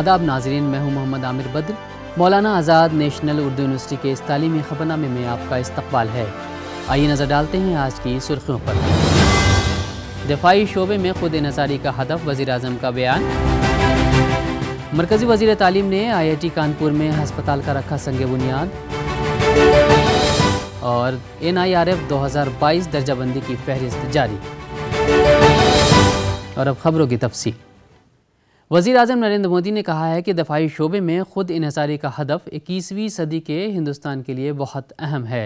आदाब नाजरीन, मैं हूँ मोहम्मद आमिर बद्र। मौलाना आज़ाद नेशनल उर्दू यूनिवर्सिटी के इस तालीमी खबरनामे में आपका इस्तकबाल है। आइए नज़र डालते हैं आज की सुर्खियों पर। दफाई शोबे में खुद नजारी का हदफ वज़ी अजम का बयान। मरकज़ी वज़ीर तालीम ने आई आई टी कानपुर में हस्पताल का रखा संग बुनियाद। और एन आई आर एफ़ दो हज़ार बाईस दर्जाबंदी की फहरिस्त जारी। और अब खबरों की तफसी वज़ी अजम नरेंद्र मोदी ने कहा है कि दफाई शोबे में ख़ुद इसारी का हदफ इक्कीसवीं सदी के हिंदुस्तान के लिए बहुत अहम है।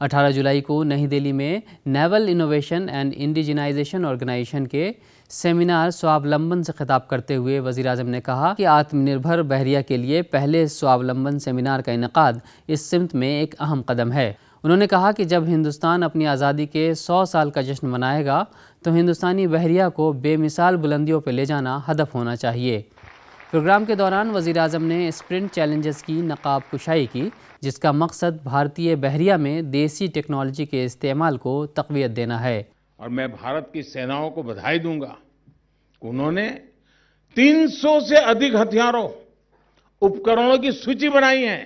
18 जुलाई को नई दिल्ली में naval innovation and indigenisation organisation के सेमिनार स्वावलंबन से खिताब करते हुए वज़ी अजम ने कहा कि आत्मनिर्भर बहरिया के लिए पहले स्वावलंबन सेमिनार का इनका इस सिमत में एक अहम कदम है। उन्होंने कहा कि जब हिंदुस्तान अपनी आज़ादी के 100 साल का जश्न मनाएगा तो हिंदुस्तानी बहरिया को बेमिसाल बुलंदियों पर ले जाना हदफ होना चाहिए। प्रोग्राम के दौरान वज़ी अजम ने स्प्रिंट चैलेंजेस की नकाब कुशाई की, जिसका मकसद भारतीय बहरिया में देसी टेक्नोलॉजी के इस्तेमाल को तकवीत देना है। और मैं भारत की सेनाओं को बधाई दूँगा उन्होंने 300 से अधिक हथियारों, उपकरणों की सूची बनाई है,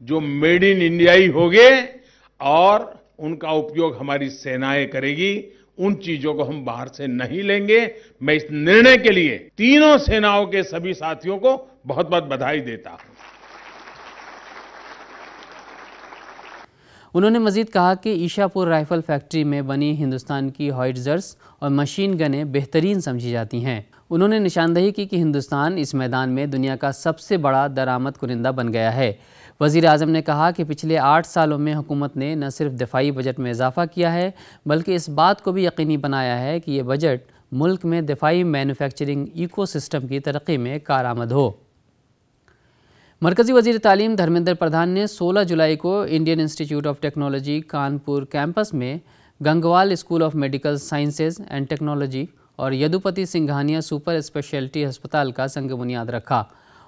जो मेड इन इंडिया ही होंगे और उनका उपयोग हमारी सेनाएँ करेगी। उन चीज़ों को हम बाहर से नहीं लेंगे। मैं इस निर्णय के लिए तीनों सेनाओं के सभी साथियों को बहुत बहुत बधाई देता हूँ। उन्होंने मजीद कहा कि ईशापुर राइफल फैक्ट्री में बनी हिंदुस्तान की हॉइजर्स और मशीन गनें बेहतरीन समझी जाती हैं। उन्होंने निशानदही की कि हिंदुस्तान इस मैदान में दुनिया का सबसे बड़ा दरामद कुनिंदा बन गया है। वज़ी अजम ने कहा कि पिछले आठ सालों में हुकूमत ने न सिर्फ़ दिफाई बजट में इजाफा किया है, बल्कि इस बात को भी यकीनी बनाया है कि ये बजट मुल्क में दिफाई मैनुफैक्चरिंग इको सिस्टम की तरक्की में कारआमद हो। मरकज़ी वजी तालीम धर्मेंद्र प्रधान ने 16 जुलाई को Indian Institute of Technology Kanpur campus में Gangwal school of medical sciences and technology और यदुपति सिंघानिया सुपर स्पेशलिटी अस्पताल का संग बुनियाद रखा।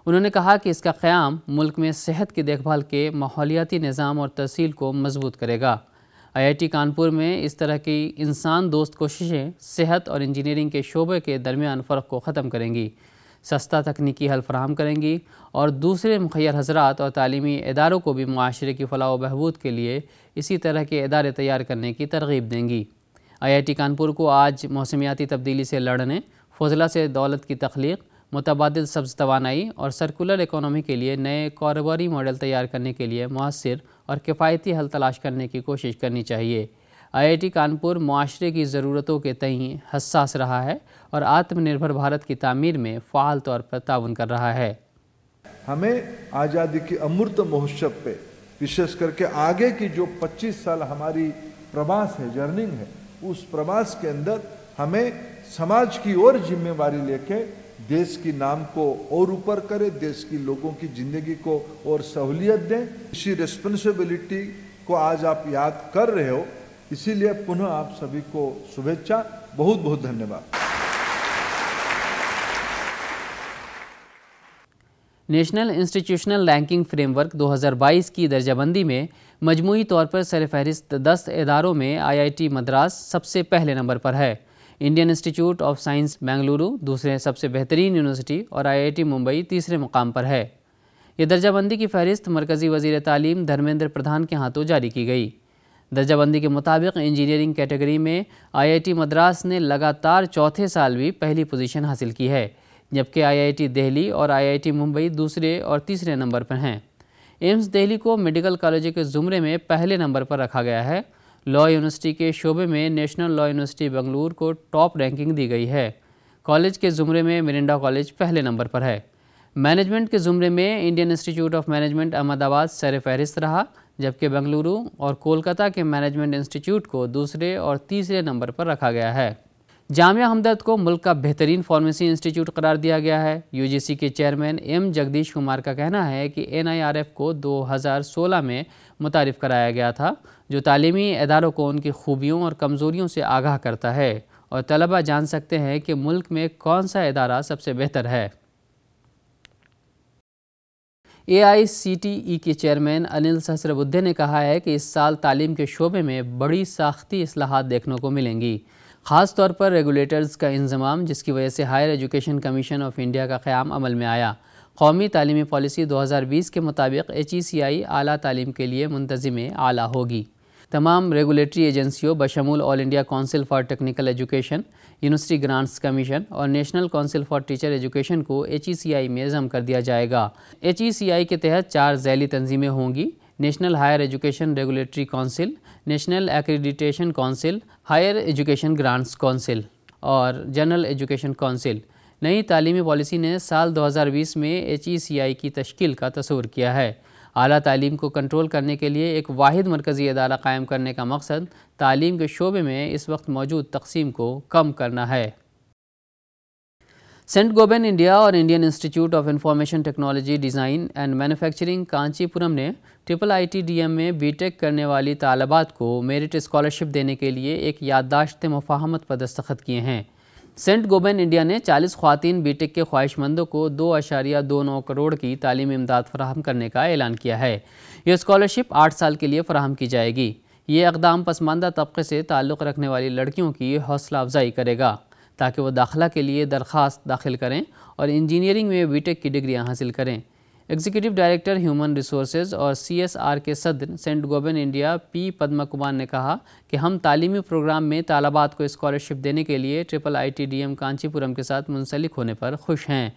उन्होंने कहा कि इसका क़्याम मुल्क में सेहत की देखभाल के माहौलियाती निज़ाम और तहसील को मज़बूत करेगा। आईआईटी कानपुर में इस तरह की इंसान दोस्त कोशिशें सेहत और इंजीनियरिंग के शोबे के दरमियान फ़र्क को ख़त्म करेंगी। सस्ता तकनीकी हल फराम करेंगी और दूसरे मुखैर हजरात और तालीमी इदारों को भी माशरे की फ़लाह बहबूद के लिए इसी तरह के इदारे तैयार करने की तरगीब देंगी। आई आई टी कानपुर को आज मौसमियाती तब्दीली से लड़ने, फजला से दौलत की तख्लीक मुतबाद सब्ज़ तोानाई और सर्कुलर इकोनॉमी के लिए नए कारोबारी मॉडल तैयार करने के लिए मौसर और किफ़ायती हल तलाश करने की कोशिश करनी चाहिए। आई आई टी कानपुर माशरे की ज़रूरतों के तई हसास रहा है और आत्मनिर्भर भारत की तमीर में फ़ाल तौर पर ताउन कर रहा है। हमें आज़ादी के अमृत महोत्सव पे विशेष करके आगे की जो 25 साल हमारी प्रवास है, जर्निंग है, उस प्रवास के अंदर हमें समाज की ओर जिम्मेवारी लेके देश की नाम को और ऊपर करे, देश की लोगों की ज़िंदगी को और सहूलियत दें। इसी रिस्पॉन्सिबिलिटी को आज आप याद कर रहे हो। इसीलिए पुनः आप सभी को शुभेच्छा। बहुत बहुत धन्यवाद। नेशनल इंस्टीट्यूशनल रैंकिंग फ्रेमवर्क 2022 की दर्जाबंदी में मजमू तौर पर सरफहरिस्त दस इदारों में आईआईटी मद्रास सबसे पहले नंबर पर है। Indian Institute of Science Bengaluru दूसरे सबसे बेहतरीन यूनिवर्सिटी और आईआईटी मुंबई तीसरे मुकाम पर है। ये दर्जाबंदी की फहरिस्त मरकज़ी वज़ीर तालीम धर्मेंद्र प्रधान के हाथों जारी की गई। दर्जाबंदी के मुताबिक इंजीनियरिंग कैटेगरी में आईआईटी मद्रास ने लगातार चौथे साल भी पहली पोजीशन हासिल की है, जबकि आईआईटी दिल्ली और आईआईटी मुंबई दूसरे और तीसरे नंबर पर हैं। एम्स दिल्ली को मेडिकल कॉलेज के ज़ुमरे में पहले नंबर पर रखा गया है लॉ यूनिवर्सिटी के शोबे में नेशनल लॉ यूनिवर्सिटी बेंगलुरु को टॉप रैंकिंग दी गई है। कॉलेज के ज़ुमरे में मिरिंडा कॉलेज पहले नंबर पर है। मैनेजमेंट के ज़ुमरे में Indian Institute of Management Ahmedabad sir फहरिस्त रहा, जबकि बंगलुरु और कोलकाता के मैनेजमेंट इंस्टीट्यूट को दूसरे और तीसरे नंबर पर रखा गया है। जामिया हमदर्द को मुल्क का बेहतरीन फार्मेसी इंस्टीट्यूट करार दिया गया है। यूजीसी के चेयरमैन एम जगदीश कुमार का कहना है कि एनआईआरएफ को 2016 में मुतारफ़ कराया गया था, जो तालीमी इदारों को उनकी खूबियों और कमज़ोरियों से आगाह करता है। और तलबा जान सकते हैं कि मुल्क में कौन सा इदारा सबसे बेहतर है। ए आई सी टी ई के चेयरमैन अनिल सहसरबुद्धे ने कहा है कि इस साल तालीम के शोबे में बड़ी साख्ती असलाहत देखने को मिलेंगी। ख़ास तौर पर रेगुलेटर्स का इंजमाम, जिसकी वजह से higher education commission of India का क़्याम अमल में आया। कौमी तालीमी पॉलिसी 2020 के मुताबिक H E C I Ali तालीम के लिए मुंतज़म आला होगी। तमाम रेगुलेटरी एजेंसियों बशमूल all India council for technical education university grants commission और national council for teacher education को एच ई सी आई में जम कर दिया जाएगा। एच ई सी आई के तहत चार जैली तंजीमें होंगी। National higher education regulatory council national accreditation council higher education grants council और जनरल एजुकेशन काउंसिल नई तालीमी पॉलिसी ने साल 2020 में एचईसीआई की तश्कील का तस्वर किया है। अली तालीम को कंट्रोल करने के लिए एक वाद मरकज़ी अदारा कायम करने का मकसद तालीम के शोबे में इस वक्त मौजूद तकसीम को कम करना है। सेंट गोबेन इंडिया और Indian Institute of Information Technology design and manufacturing Kancheepuram ने triple I T D M में बी टेक करने वाली तालबात को मेरिट स्कॉलरशिप देने के लिए एक याददाश्त मुफाहमत पर दस्तखत किए हैं। सेंट गोबेन इंडिया ने 40 खातन बीटेक के ख्वाहिशमंदों को दो अशारिया दो नौ करोड़ की तालीमी इमदाद फराहम करने का ऐलान किया है। यह स्कॉलरशिप आठ साल के लिए फ़राहम की जाएगी। ये इकदाम पसमानदा तबके से ताल्लुक़ रखने वाली लड़कियों की हौसला अफजाई करेगा। ताकि वो दाखिला के लिए दरख्वास्त दाखिल करें और इंजीनियरिंग में बीटेक की डिग्रियाँ हासिल करें। एग्जीक्यूटिव डायरेक्टर ह्यूमन रिसोर्सेज और सीएसआर के सदर Saint Gobain India P Padma Kumar ने कहा कि हम तालीमी प्रोग्राम में तालबात को स्कॉलरशिप देने के लिए triple I T D M Kancheepuram के साथ मुंसलिक होने पर खुश हैं।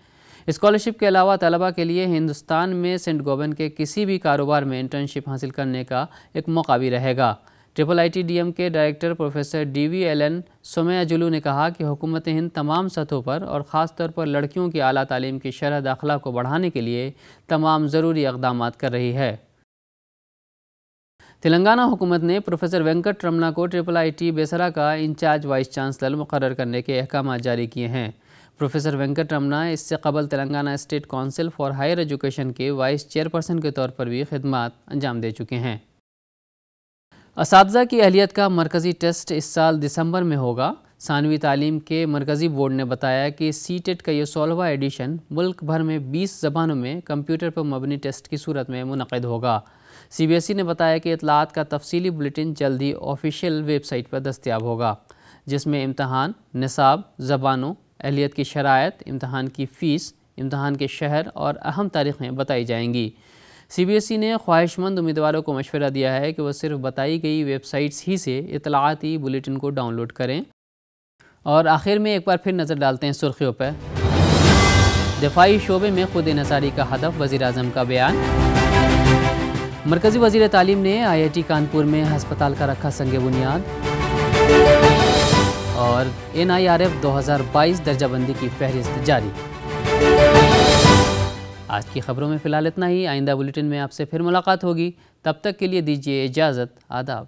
स्कॉलरशिप के अलावा तलबा के लिए हिंदुस्तान में सेंट गोबन के किसी भी कारोबार में इंटर्नशिप हासिल करने का एक मौका भी रहेगा। ट्रिपल आई टी के director professor D V L N Somayajulu ने कहा कि हुकूमत हिंद तमाम सतहों पर और ख़ास तौर पर लड़कियों की अली तालीम की शरह दाखिला को बढ़ाने के लिए तमाम ज़रूरी इकदाम कर रही है। तेलंगाना हुकूमत ने प्रोफेसर वेंकट रमना को ट्रिपल आई टी बेसरा का इंचार्ज वाइस चांसलर मुकर करने के अहकाम जारी किए हैं। प्रोफेसर वेंकट रमना इससे कबल Telangana state council for higher education के वाइस चेयरपर्सन के तौर पर भी खदमात अंजाम दे चुके हैं। इस की अहलियत का मरकज़ी टेस्ट इस साल दिसंबर में होगा। सानवी तालीम के मरकज़ी बोर्ड ने बताया कि सी टेट का ये सोलहवा एडिशन मुल्क भर में 20 ज़बानों में कंप्यूटर पर मबनी टेस्ट की सूरत में मुनद होगा। सी बी एस ई ने बताया कि इतलात का तफसीली बुलेटिन जल्द ही ऑफिशियल वेबसाइट पर दस्तियाब होगा, जिसमें इम्तहान, नसाब, ज़बानों, अहलियत की शरात इम्तहान की फ़ीस, इम्तहान के शहर और अहम तारीख़ें बताई जाएँगी। सी बी एस ई ने ख्वाहिशमंद उम्मीदवारों को मशवरा दिया है कि वह सिर्फ़ बताई गई वेबसाइट्स ही से इतलाती बुलेटिन को डाउनलोड करें। और आखिर में एक बार फिर नज़र डालते हैं सुर्खियों पर। दफाई शोबे में खुद नसारी का हदफ वज़ी अजम का बयान। मरकज़ी वज़ीर तालीम ने आई आई टी कानपुर में हस्पताल का रखा संग बुनियाद। और एन आई आर एफ़ दो हज़ार बाईस दर्जाबंदी की फहरिस्त जारी। आज की खबरों में फ़िलहाल इतना ही। आइंदा बुलेटिन में आपसे फिर मुलाकात होगी। तब तक के लिए दीजिए इजाज़त, आदाब।